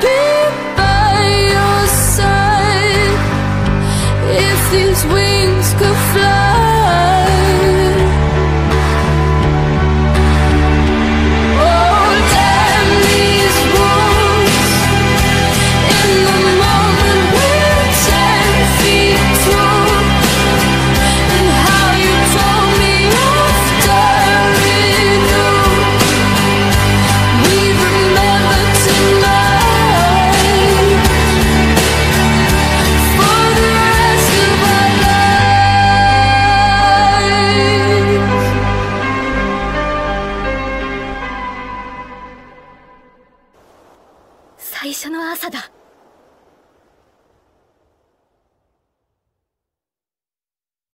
对最初の朝だ。